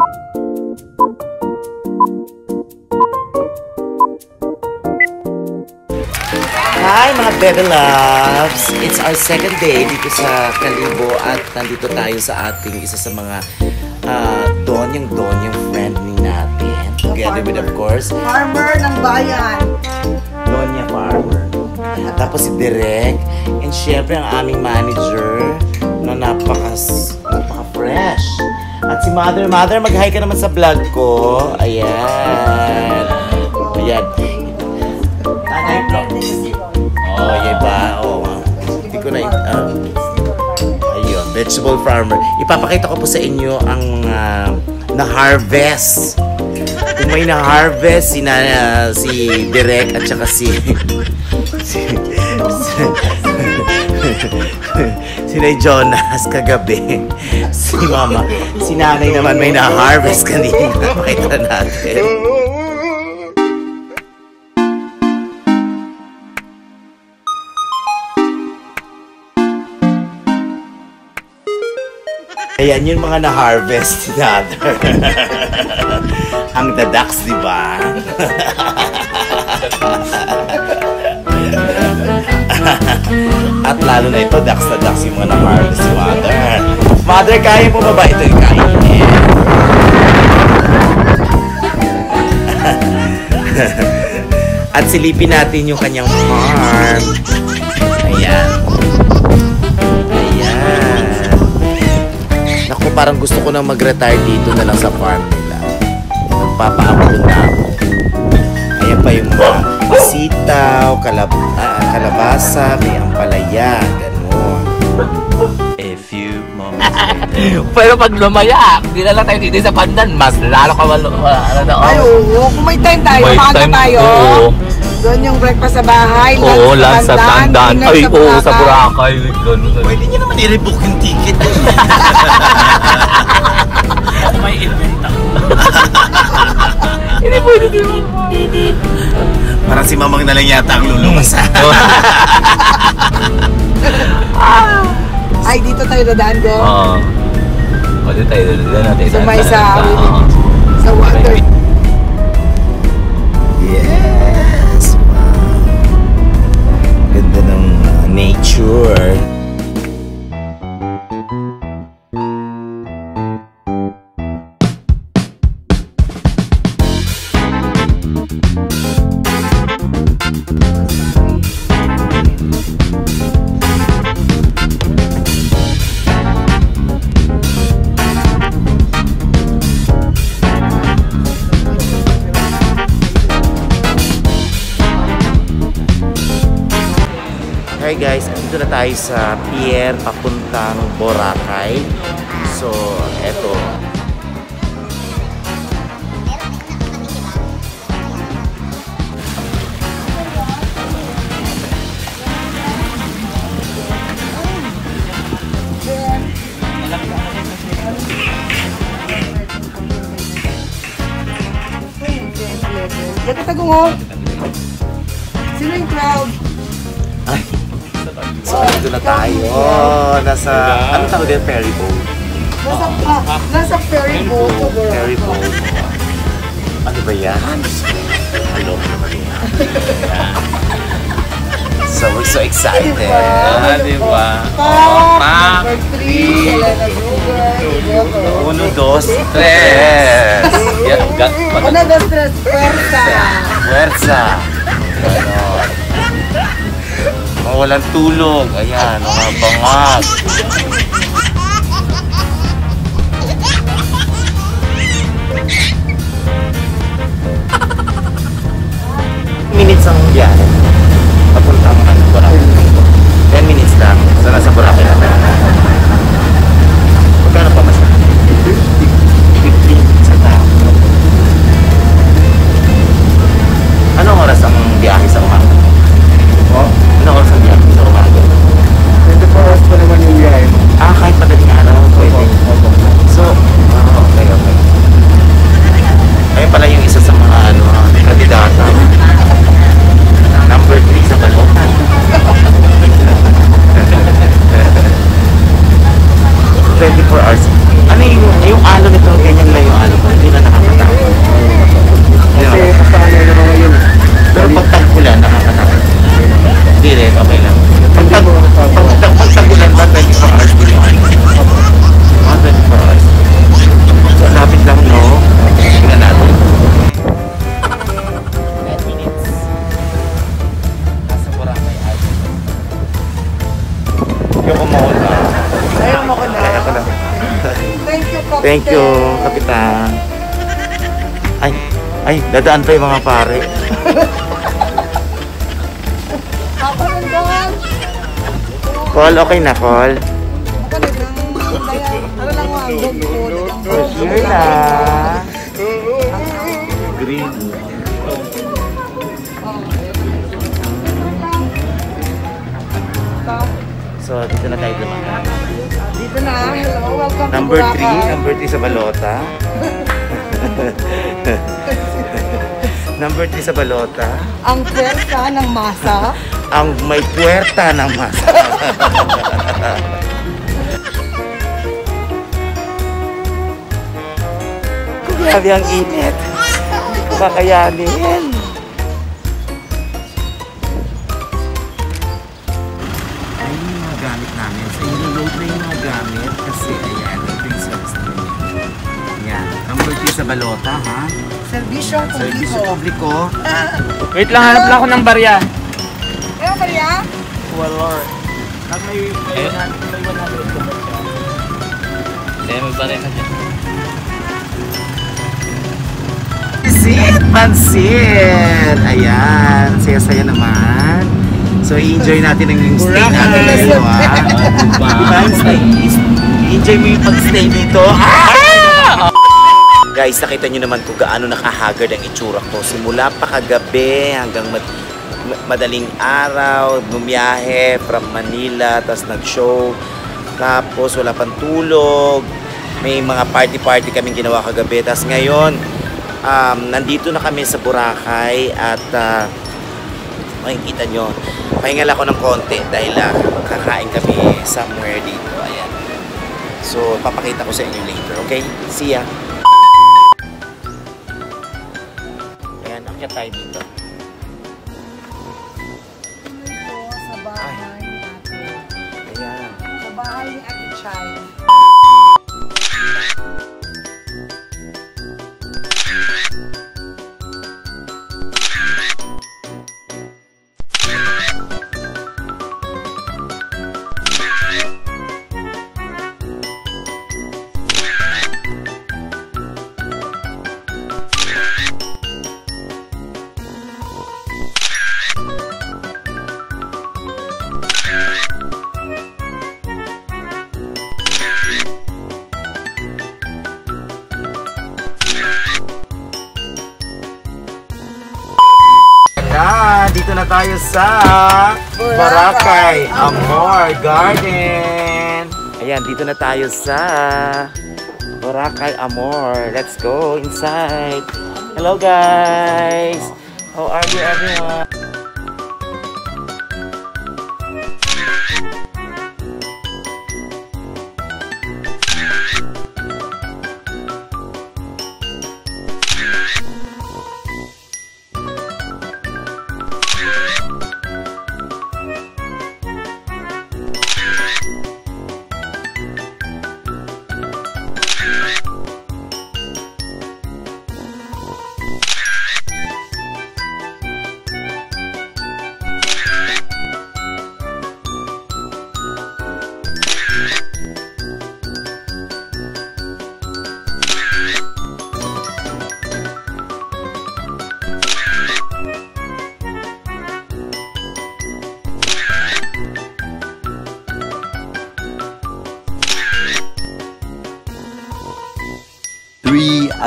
Hi mga Bebe Loves! It's our second day dito sa Kalibo at nandito tayo sa ating isa sa mga uh, donyang donyang friendly natin. Together with of course, Farmer ng bayan. Donya Farmer. At tapos si Direk and syempre ang aming manager na napaka napaka-fresh. At si Mother, Mother, mag-hi ka naman sa vlog ko. Ayan. Ayan. Nanay vlog. Oh, yan ba? Oh. Hindi ko na... Uh, ayun, vegetable farmer. Ipapakita ko po sa inyo ang ah, na-harvest. Kung may na-harvest si, na, si Direk at saka si... si, si, si Nay Jonas kagabi. Si Mama, si Nanay naman may na-harvest kanina. Pakita natin. Ayan yung mga na-harvest ni Mother. Ang dadaks, di ba? At lalo na ito, daks na daks yung mga na-harvest ni Mother. Mother, kaya mo ba ba ito yung kainin? At silipin natin yung kanyang farm. Ayan. Ayan. Naku, parang gusto ko nang mag-retire dito na lang sa farm nila. Magpapaabot na ako. Ayan pa yung mga sitaw, kalab ah, kalabasa, may ampalaya, gano'n. A few moments later. Pero pag lumaya, hindi na lang tayo dito sa pandan, mas lalo ka malo, ano na, Ay, oh. oo. Kung may time tayo, May time, tayo. oo. Doon yung breakfast sa bahay. Oo, lunch sa tandan. Ay, oo, sa Boracay. Ganun, ganun. Pwede nyo naman i-rebook yung ticket. May event ako. Hindi pwede din mo. Parang si Mamang na lang yata ang lulumas. Ay, dito tayo dadaan doon. Oo. O, dito tayo, dito natin. Sumay sa-. Sa water. yes! Wow. Ganda ng uh, nature. Hi guys, dito na tayo sa pier papuntang Boracay. So, eto. Yan ka tagungo. Na tayo. Nasa, ano tawag din? Ferry boat. Nasa, ah, nasa ferry boat. Ferry boat. Ano ba yan? Hello naman yan. So, we're so excited. Ah, di ba? Pop, Pop. number three, Elena Gruber. Uno, dos, Tres. Yan, gat. Una, dos, tres, puerta. Puwersa. Ganon. Mga walang tulog. Ayan, mga bangag. minutes ang biyahe. Thank you, Kapitan. Ay, ay, dadaan pa yung mga pare. Call, okay na, call. Sure na. Green. So, dito na tayo dumaan. Na. Hello, welcome Number to 3, Boracay. number 3 sa balota. number 3 sa balota. Ang pwersa ng masa. Ang may puwerta ng masa. Grabe ang init. Hindi ko kakayanin. Yung mga gamit namin. So, i-load na yung mga gamit kasi ayan, ito yung service namin. Yan. Number 3 sa balota, ha? Serbisyong Service publiko. publiko. Wait lang, hanap lang ako ng barya. Kaya Maria? Kaya may barya ka dyan. Pansit! Pansit! Ayan, saya-saya naman. So, i-enjoy natin ang yung stay natin ngayon, ha? Diba? I-enjoy mo yung pag-stay dito. Ah! Guys, nakita nyo naman kung gaano nakahagard ang itsura ko. Simula pa kagabi hanggang mad- ma- madaling araw, bumiyahe from Manila, tapos nag-show. Tapos wala pang tulog. May mga party-party kaming ginawa kagabi. Tapos ngayon, um, nandito na kami sa Boracay at uh, makikita nyo, pahingal ako ng konti dahil uh, kakain kami somewhere dito. Ayan. So, papakita ko sa inyo later, okay? See ya! Ayan, akyat tayo dito. Tayo sa Boracay Amor Garden. Ayan, dito na tayo sa Boracay Amor. Let's go inside. Hello guys! How are you everyone?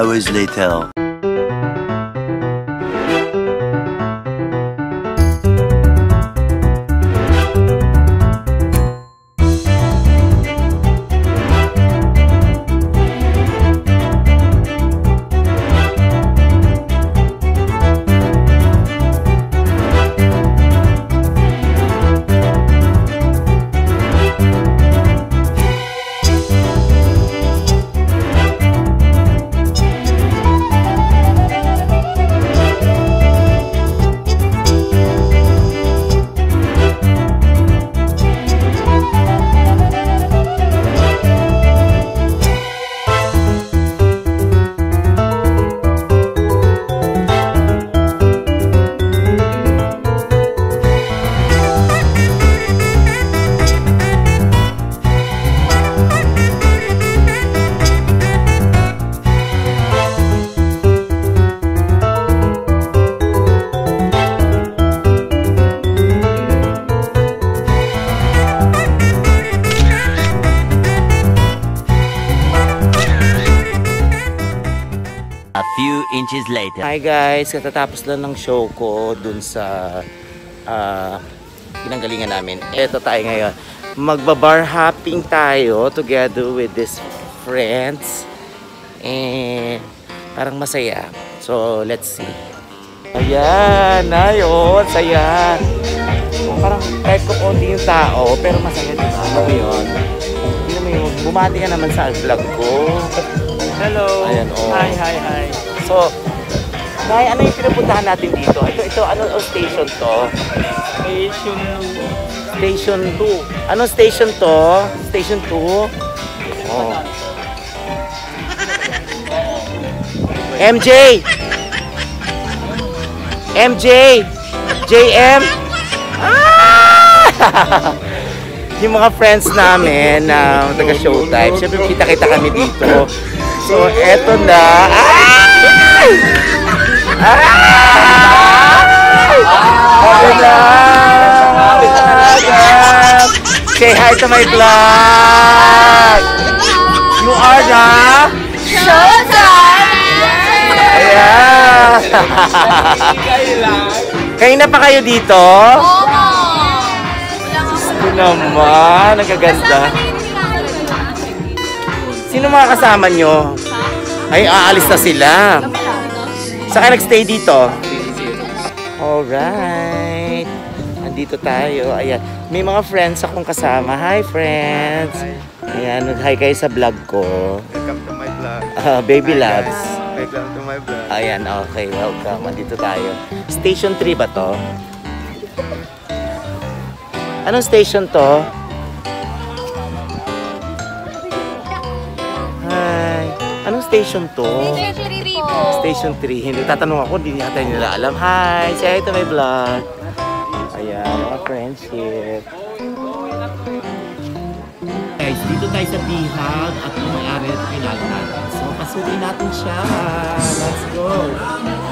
Hours later. Inches later. Hi guys, katatapos lang ng show ko dun sa ah, pinanggalingan namin. Eto tayo ngayon. Magbabar hopping tayo together with these friends. And parang masaya. So, let's see. Ayan, ayun, saya. So, parang kahit ko konti yung tao, pero masaya din. Ano mo yun? Hindi mo yun. Bumati ka naman sa vlog ko. Hello. Ayan, oh. Hi, hi, hi. So, Nay, ano yung pinupuntahan natin dito? Ito, ito, ano ang station to? Station Station 2. Anong station to? Station 2? Oh. MJ! MJ! JM! Ah! yung mga friends namin na taga Showtime, syempre kita-kita kami dito. So, eto na. Ay! Say hi to my vlog! You are the... Ayan! Kayo na pa kayo dito? Ito naman, nagaganda. Sino mga kasama nyo? Ay, aalis na sila. Saan nagstay dito? Alright. Andito tayo. Ayan. May mga friends akong kasama. Hi, friends. Ayan, nag-hi kayo sa vlog ko. Welcome to my vlog. Ah, baby Hi, loves. guys. Welcome to my vlog. Ayan, okay. Welcome. Andito tayo. Station 3 ba to? Anong station to? Hi. Anong station to? Station 3. Hindi tatanong ako, hindi yata nila alam. Hi, say hi to my vlog. Ayan, mga friendship. Guys, dito tayo sa Bihag at yung may-ari at kilala natin. So, pasukin natin siya. Let's go.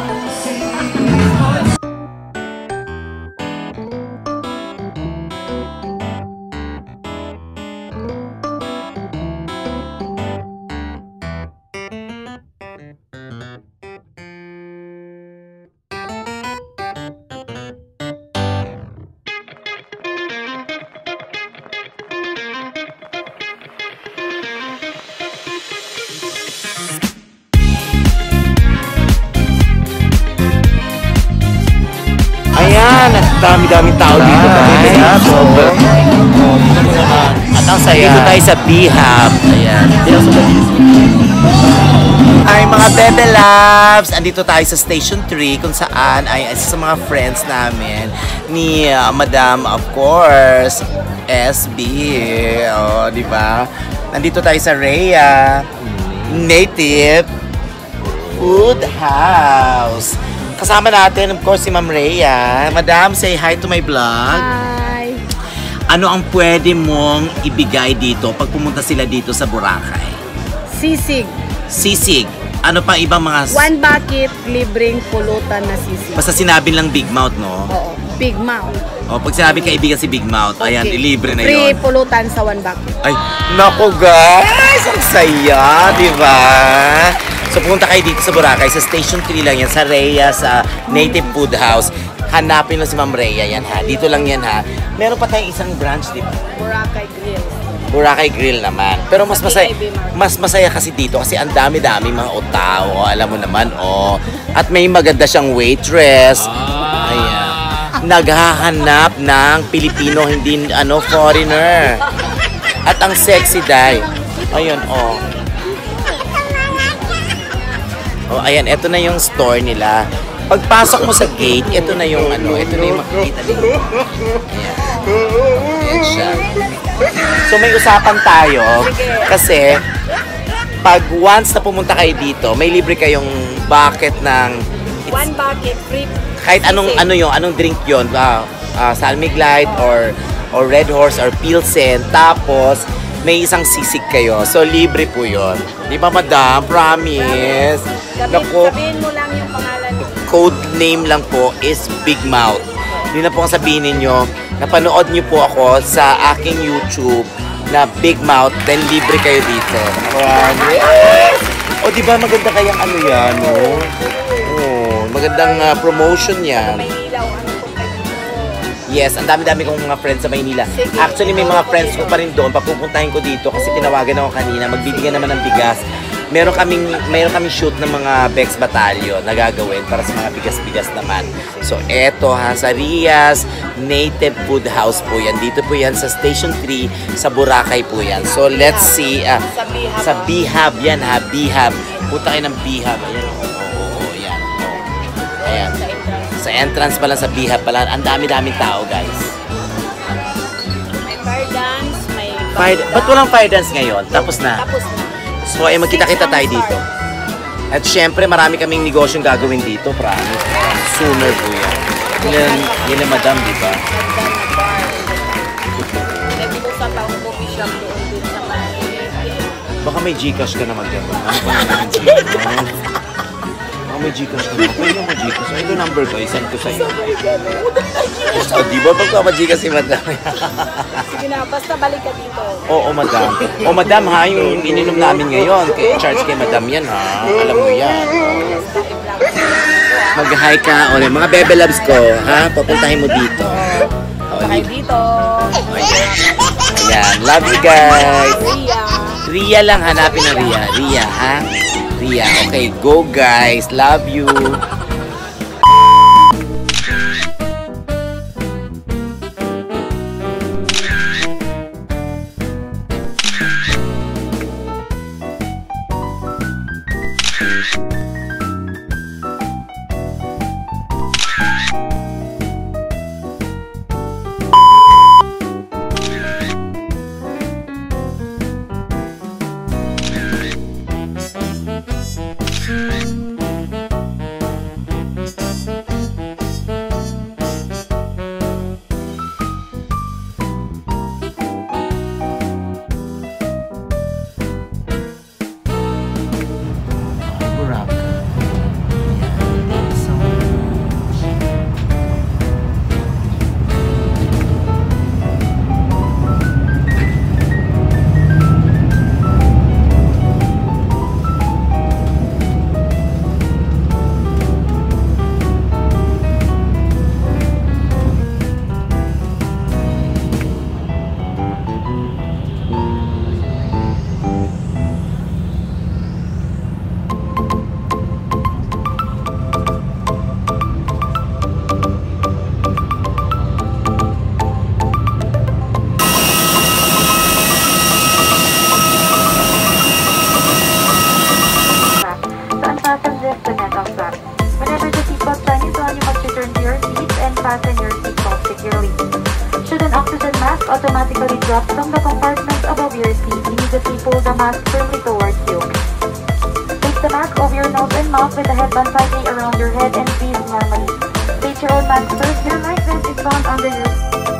Ayan, at dami-daming tao dito guys. Sobra. At ang saya. Dito tayo sa Bihab. Ayan. Ay mga Bebe Loves! Andito tayo sa Station 3 kung saan ay isa sa mga friends namin ni uh, Madam, of course, SB. O, di ba? Nandito tayo sa Rhea Native Food House. Kasama natin, of course, si Ma'am Rhea. Madam, say hi to my vlog. Hi! Ano ang pwede mong ibigay dito pag pumunta sila dito sa Boracay? Sisig. Sisig. Ano pang ibang mga... One bucket, libreng pulutan na sisig. Basta sinabi lang Big Mouth, no? Oo. Big mouth. O, pag sinabi kaibigan si Big Mouth, ayan, Okay. ilibre na Free yon. pulutan sa one bucket. Ay, nako guys! Ang saya, di ba? So, pumunta kayo dito sa Boracay. Sa Station 3 lang yan, sa Rhea, sa Native Food House. Hanapin mo si Ma'am Rhea yan, ha? Dito lang yan, ha? Meron pa tayong isang branch, di ba? Boracay Grills. Boracay Grill naman. Pero mas Sa masaya, mas masaya kasi dito kasi ang dami-dami mga tao, alam mo naman, oh. At may maganda siyang waitress. Ayan. Naghahanap ng Pilipino, hindi ano, foreigner. At ang sexy dai. Ayun, oh. Oh, ayan, ito na yung store nila. Pagpasok mo sa gate, ito na yung ano, ito na yung makikita ninyo. Ayan. Ayan siya. So may usapan tayo kasi pag once na pumunta kayo dito, may libre kayong bucket ng One bucket, free kahit anong ano yung anong drink yon, ah, ah, Salmig Light or or Red Horse or Pilsen. Tapos may isang sisig kayo. So libre po yon. Di ba madam? Promise. Sabihin, Naku, sabihin mo lang yung pangalan mo. code name lang po is Big Mouth. Yun na po ang sabihin ninyo. Napanood niyo po ako sa aking YouTube na Big Mouth, then libre kayo dito. Promise! O di ba maganda kayang ano yan, no? Oh, magandang ah, promotion yan. Yes, ang dami-dami kong mga friends sa Maynila. Actually, may mga friends ko pa rin doon. Papupuntahin ko dito kasi tinawagan ako kanina. Magbibigyan naman ng bigas. Meron kaming, meron kaming shoot ng mga Bex Battalion na gagawin para sa mga bigas-bigas naman. So, eto ha, sa Rias Native Food House po yan. Dito po yan sa Station 3 sa Boracay po yan. So, let's see. ah, Sa Bihab. sa Bihab yan ha, Bihab. Punta kayo ng Bihab. Ayan, oo, oo, oo, yan. oo. Ayan. Sa entrance. Pa lang, sa Bihab pa lang, ang dami-daming tao, guys. May fire dance, may Fire, banda. ba't walang fire dance ngayon? Tapos na. Tapos na. So, ay magkita-kita tayo dito. At syempre, marami kaming negosyong gagawin dito, promise. Sooner po yan. Yan, yan ang madam, di ba? Pa Baka may Gcash ka na magdala. Ano ba naman Gcash? Baka may Gcash ka na. Pwede mo Gcash. Ito number ko. I-send ko sa'yo. Oh, di ba magpapa-Gcash si madam? Sige na, basta balik ka dito. Oo, madam. O, madam, ha, yung ininom namin ngayon. Kay, charge kay madam yan, ha? Alam mo yan. Mag-hi ka. O, mga bebe loves ko, ha? Papuntahin mo dito. O, Punta kayo dito. Ayan. Love you guys. Ria. Ria lang. Hanapin na Ria. Ria, ha? Ria. Okay, go guys. Love you. Take the mask over your nose and mouth with the headband tightly around your head and breathe normally. Place your own mask first. Your life vest is found under your